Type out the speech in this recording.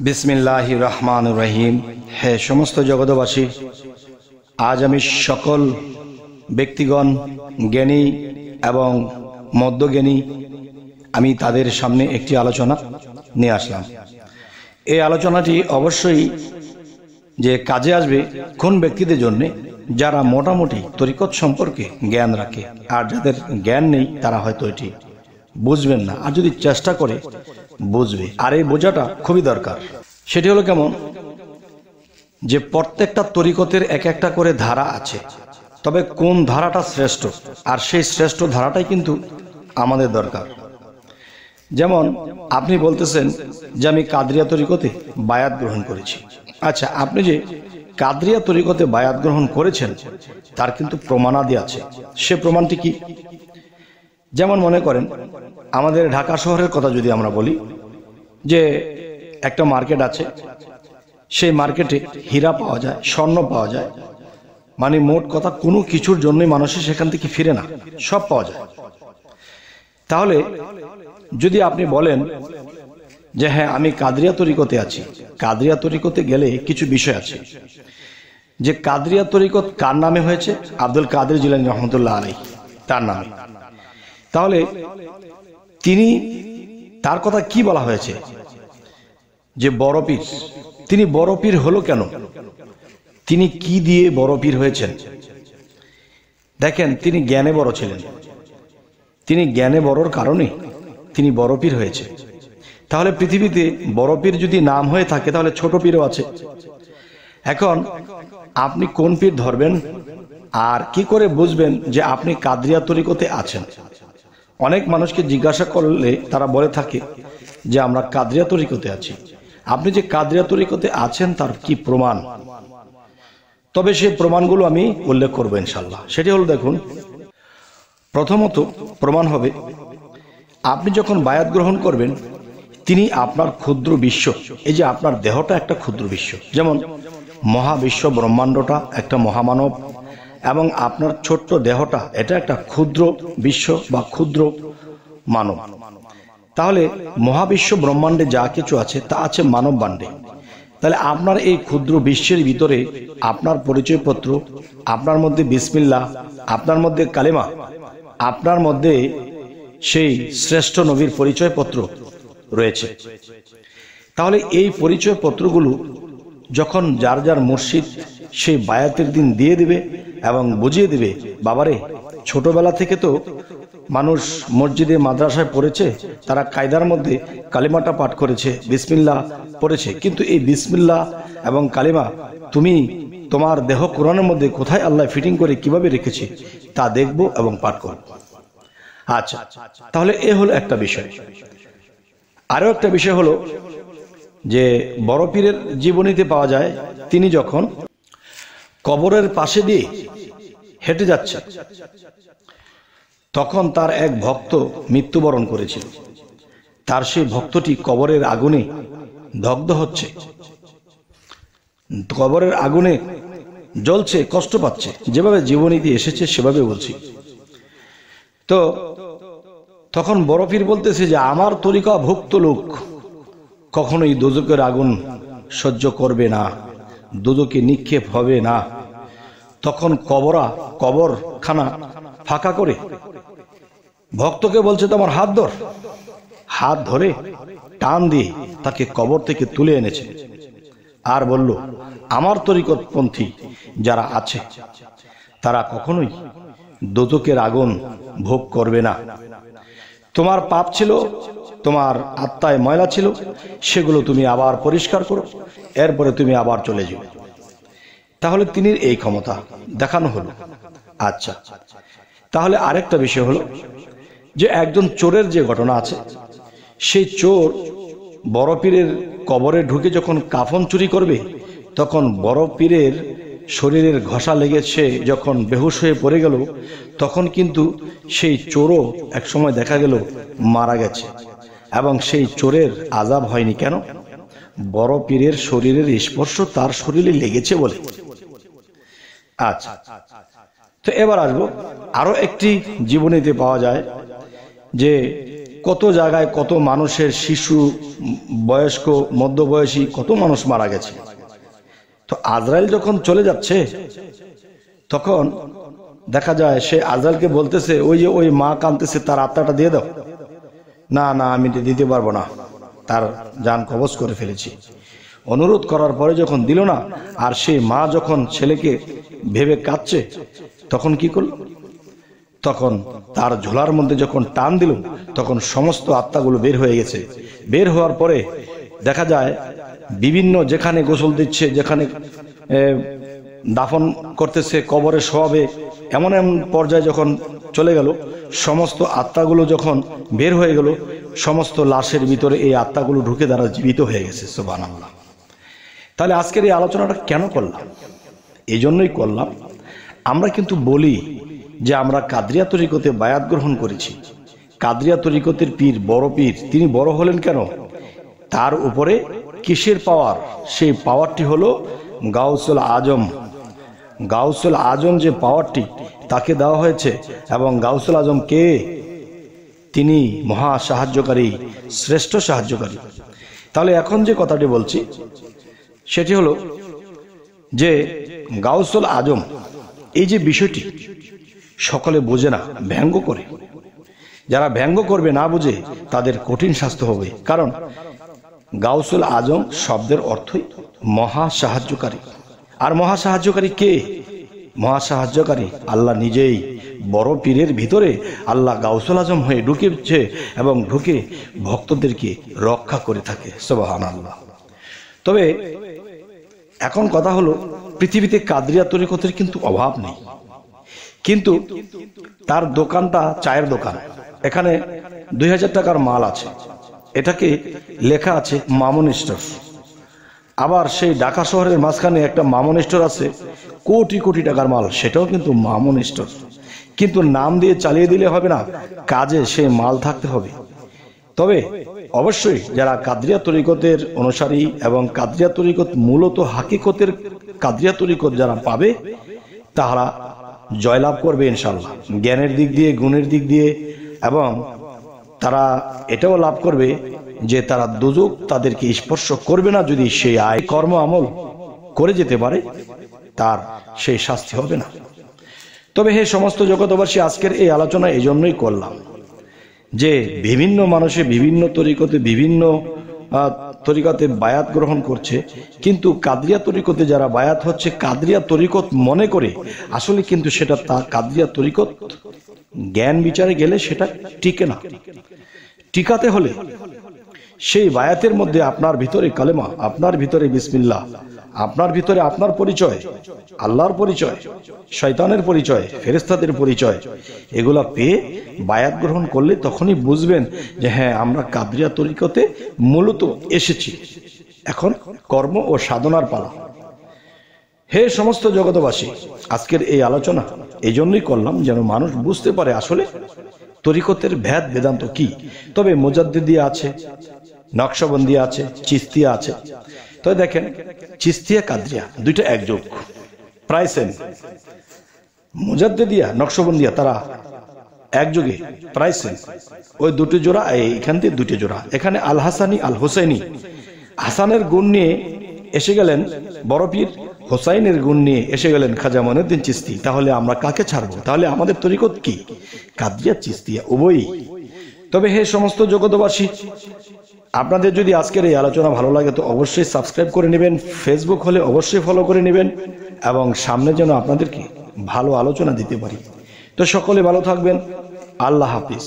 বিসমিল্লাহ রহমান রহিম। হে সমস্ত জগতবাসী আজ আমি সকল ব্যক্তিগণ, জ্ঞানী এবং মদ্যজ্ঞানী আমি তাদের সামনে একটি আলোচনা নিয়ে আসলাম। এই আলোচনাটি অবশ্যই যে কাজে আসবে কোন ব্যক্তিদের জন্য, যারা মোটামুটি তরিকত সম্পর্কে জ্ঞান রাখে, আর যাদের জ্ঞান নেই, তারা হয়তো এটি বুঝবেন না। আর যদি চেষ্টা করে বুঝবে। আর এই বোঝাটা খুবই দরকার। সেটি হলো কেমন? যে প্রত্যেকটা তরিকতের এক একটা করে ধারা আছে। তবে কোন ধারাটা শ্রেষ্ঠ? আর সেই শ্রেষ্ঠ ধারাটাই কিন্তু আমাদের দরকার। যেমন আপনি বলতেছেন যে আমি কাদরিয়া তরিকতে বায়াত গ্রহণ করেছি। আচ্ছা আপনি যে কাদরিয়া তরিকতে বায়াত গ্রহণ করেছেন, তার কিন্তু প্রমাণাদি আছে। সে প্রমাণটি কি? যেমন মনে করেন আমাদের ঢাকা শহরের কথা যদি আমরা বলি, যে একটা মার্কেট আছে, সেই মার্কেটে হীরা পাওয়া যায়, স্বর্ণ পাওয়া যায় মানে মোট কথা কোনো কিছুর জন্যই মানুষের সেখান থেকে ফিরে না, সব পাওয়া যায়। তাহলে যদি আপনি বলেন যে হ্যাঁ আমি কাদরিয়া তরিকতে আছি, কাদরিয়া তরিকতে গেলে কিছু বিষয় আছে। যে কাদরিয়া তরিকত কার নামে হয়েছে? আব্দুল কাদের জিলানি রহমতুল্লাহ আলাই তার নামে। তাহলে তিনি, তার কথা কি বলা হয়েছে? যে বড় পীর, তিনি বড় পীর হলো কেন? তিনি কি দিয়ে বড় পীর হয়েছেন? দেখেন, তিনি জ্ঞানে বড় ছিলেন। তিনি জ্ঞানে বড়র কারণে তিনি বড় পীর হয়েছে। তাহলে পৃথিবীতে বড় পীর যদি নাম হয়ে থাকে, তাহলে ছোট পীরও আছে। এখন, আপনি কোন পীর ধরবেন? আর কি করে বুঝবেন যে আপনি কাদরিয়া তরিকতে আছেন? অনেক মানুষকে জিজ্ঞাসা করলে তারা বলে থাকে যে আমরা কাদরিয়া তরিকতে আছি। আপনি যে কাদরিয়া তরিকতে আছেন, তার কি প্রমাণ? তবে সেই প্রমাণগুলো আমি উল্লেখ করব ইনশাল্লাহ সেটি হলো দেখুন, প্রথমত প্রমাণ হবে, আপনি যখন বায়াত গ্রহণ করবেন, তিনি আপনার ক্ষুদ্র বিশ্ব, এই যে আপনার দেহটা একটা ক্ষুদ্র বিশ্ব। যেমন মহাবিশ্ব ব্রহ্মাণ্ডটা একটা মহামানব এবং আপনার ছোট্ট দেহটা, এটা একটা ক্ষুদ্র বিশ্ব বা ক্ষুদ্র মানব। তাহলে মহাবিশ্ব ব্রহ্মাণ্ডে যা কিছু আছে, তা আছে মানব বাণ্ডে তাহলে আপনার এই ক্ষুদ্র বিশ্বের ভিতরে আপনার পরিচয়পত্র, আপনার মধ্যে বিসমিল্লা আপনার মধ্যে কালেমা, আপনার মধ্যে সেই শ্রেষ্ঠ নবীর পরিচয়পত্র রয়েছে। তাহলে এই পরিচয়পত্রগুলো যখন যার যার মসজিদ সেই বায়াতের দিন দিয়ে দেবে এবং বুঝিয়ে দিবে, বাবারে, ছোটবেলা থেকে তো মানুষ মসজিদে মাদ্রাসায় পড়েছে, তারা কায়দার মধ্যে কালিমাটা পাঠ করেছে, বিসমিল্লা পড়েছে। কিন্তু এই বিসমিল্লা এবং কালিমা তুমি তোমার দেহ কোরআনের মধ্যে কোথায় আল্লাহ ফিটিং করে কীভাবে রেখেছে, তা দেখব এবং পাঠ করব। আচ্ছা তাহলে এ হলো একটা বিষয়। আরও একটা বিষয় হলো যে বড় পীরের জীবনীতে পাওয়া যায়, তিনি যখন কবরের পাশে দিয়ে হেঁটে যাচ্ছে তখন তার এক ভক্ত মৃত্যুবরণ করেছিল। তার সেই ভক্তটি কবরের আগুনে দগ্ধ হচ্ছে। কবরের আগুনে জ্বলছে, কষ্ট পাচ্ছে। যেভাবে জীবনীতে এসেছে, সেভাবে বলছি। তো তখন বরফির বলতেছে যে, আমার তরিকা ভুক্ত লোক কখনোই দুদকের আগুন সহ্য করবে না দুদকে নিক্ষেপ হবে না। তখন কবরা, কবরখানা ফাঁকা করে। ভক্তকে বলছে, তোমার হাত ধর। হাত ধরে টান দিয়ে তাকে কবর থেকে তুলে এনেছে। আর বলল, আমার তরিকতপন্থী যারা আছে, তারা কখনোই দোদকের আগুন ভোগ করবে না। তোমার পাপ ছিল তোমার আত্মায় ময়লা ছিল, সেগুলো তুমি আবার পরিষ্কার করো, এরপরে তুমি আবার চলে যাও। তাহলে তিনি এই ক্ষমতা দেখানো হলো। আচ্ছা তাহলে আরেকটা বিষয় হলো যে একজন চোরের যে ঘটনা আছে, সেই চোর বড় পীরের কবরে ঢুকে যখন কাফন চুরি করবে, তখন বড় পীরের শরীরের ঘষা লেগেছে, যখন বেহুশ হয়ে পড়ে গেল, তখন কিন্তু সেই চোরও একসময় দেখা গেল মারা গেছে। এবং সেই চোরের আজাব হয়নি কেন? বড় পীরের শরীরের স্পর্শ তার শরীরে লেগেছে বলে। আচ্ছা তো এবার আসব। আরও একটি জীবনীতে পাওয়া যায় যে কত জায়গায় কত মানুষের শিশু, বয়স্ক, মধ্যবয়সী কত মানুষ মারা গেছে। তো আজরাইল যখন চলে যাচ্ছে, তখন দেখা যায় সে আজরাইলকে বলতেছে, ওই যে ওই মা কানতেছে তার আত্মাটা দিয়ে দাও। না না, আমি দিতে পারব না। তার যান কবজ করে ফেলেছি। অনুরোধ করার পরে যখন দিল না, আর সেই মা যখন ছেলেকে ভেবে কাঁদছে, তখন কি করল? তখন তার ঝোলার মধ্যে যখন টান দিল, তখন সমস্ত আত্মাগুলো বের হয়ে গেছে। বের হওয়ার পরে দেখা যায়, বিভিন্ন যেখানে গোসল দিচ্ছে, যেখানে দাফন করতেছে কবরে শোয়াবে এমন এমন পর্যায়ে যখন চলে গেল, সমস্ত আত্মাগুলো যখন বের হয়ে গেল, সমস্ত লাশের ভিতরে এই আত্মাগুলো ঢুকে দ্বারা জীবিত হয়ে গেছে সোবান আল্লাহ তাহলে আজকের এই আলোচনাটা কেন করলাম? এই জন্যই করলাম, আমরা কিন্তু বলি যে আমরা কাদরিয়া তরিকতে বায়াত গ্রহণ করেছি। কাদরিয়া তরিকতের পীর বড় পীর, তিনি বড় হলেন কেন? তার উপরে কিসের পাওয়ার? সেই পাওয়ারটি হলো গাউসুল আজম গাউসুল আজম যে পাওয়ারটি তাকে দেওয়া হয়েছে এবং গাউসুল আজম কে? তিনি মহা সাহায্যকারী, শ্রেষ্ঠ সাহায্যকারী। তাহলে এখন যে কথাটি বলছি, সেটি হলো যে গাউসুল আজম এই যে বিষয়টি সকলে বোঝে না, ব্যঙ্গ করে। যারা ব্যঙ্গ করবে, না বুঝে তাদের কঠিন শাস্তি হবে। কারণ গাউসুল আজম শব্দের অর্থই মহা সাহায্যকারী। আর মহা সাহায্যকারী কে? মহা সাহায্যকারী আল্লাহ নিজেই বড় পীরের ভিতরে আল্লাহ গাউসুল আজম হয়ে ঢুকেছে এবং ঢুকে ভক্তদেরকে রক্ষা করে থাকে সবহান আল্লাহ তবে এখন কথা হলো, পৃথিবীতে কাদরিয়া তরিকতের কিন্তু অভাব নেই। কিন্তু তার দোকানটা চায়ের দোকান। এখানে দুই হাজার টাকার মাল আছে। এটাকে লেখা আছে মামুন স্টোর আবার সেই ঢাকা শহরের মাঝখানে একটা মামন স্টোর আছে, কোটি কোটি টাকার মাল, সেটাও কিন্তু মামন স্টোর কিন্তু নাম দিয়ে চালিয়ে দিলে হবে না, কাজে সেই মাল থাকতে হবে। তবে অবশ্যই যারা কাদরিয়া তরিকতের অনুসারী এবং কাদরিয়া তরিকত মূলত হাকিকতের কাদরিয়া তরিকত যারা পাবে তারা জয়লাভ করবে ইনশাল্লাহ জ্ঞানের দিক দিয়ে, গুণের দিক দিয়ে এবং তারা এটাও লাভ করবে যে তারা দুযোগ তাদেরকে স্পর্শ করবে না যদি সেই আয় কর্ম আমল করে যেতে পারে, তার সেই শাস্তি হবে না। তবে হে সমস্ত জগতবাসী আজকের এই আলোচনা এই জন্যই করলাম যে বিভিন্ন মানুষে বিভিন্ন তরিকতে বিভিন্ন তরিকতে বায়াত গ্রহণ করছে, কিন্তু কাদরিয়া তরিকতে যারা বায়াত হচ্ছে, কাদরিয়া তরিকত মনে করে আসলে কিন্তু সেটা তা কাদরিয়া তরিকত জ্ঞান বিচারে গেলে সেটা টিকে না। টিকাতে হলে সেই বায়াতের মধ্যে আপনার ভিতরে কালেমা, আপনার ভিতরে বিসমিল্লাহ, আপনার ভিতরে আপনার পরিচয়, আল্লাহর পরিচয়, শয়তানের পরিচয় ফেরেস্তাদের পরিচয়, এগুলা পেয়ে বায়াত গ্রহণ করলে তখনই বুঝবেন যে হ্যাঁ আমরা কাদরিয়া তরিকতে মূলত এসেছি। এখন কর্ম ও সাধনার পালা। হে সমস্ত জগতবাসী আজকের এই আলোচনা এই জন্যই করলাম যেন মানুষ বুঝতে পারে আসলে তরিকতের ভেদ বেদান্ত কি। তবে মোজাদ্দিদিয়া আছে নকশবন্দি আছে চিস্তিয়া আছে। তবে দেখেন চিস্তিয়া কাদরিয়া, দুইটা একযোগ। প্রায় সেম মুজাদ্দিদিয়া, নকশবন্দিয়া, তারা একযোগে, প্রায় সেম ওই দুটি জোড়া এইখান থেকে দুটি জোড়া। এখানে আল হাসানি, আল হোসেনি হাসানের গুণ নিয়ে এসে গেলেন বড় পীর। হোসাইনের গুণ নিয়ে এসে গেলেন খাজা মনুদ্দিন চিস্তি। তাহলে আমরা কাকে ছাড়বো? তাহলে আমাদের তরিকত কি? কাদিয়া চিস্তিয়া উভয়ই। তবে হে সমস্ত জগতবাসী আপনাদের যদি আজকের এই আলোচনা ভালো লাগে, তো অবশ্যই সাবস্ক্রাইব করে নেবেন ফেসবুক হলে অবশ্যই ফলো করে নেবেন, এবং সামনে যেন আপনাদেরকে ভালো আলোচনা দিতে পারি। তো সকলে ভালো থাকবেন, আল্লাহ হাফিজ।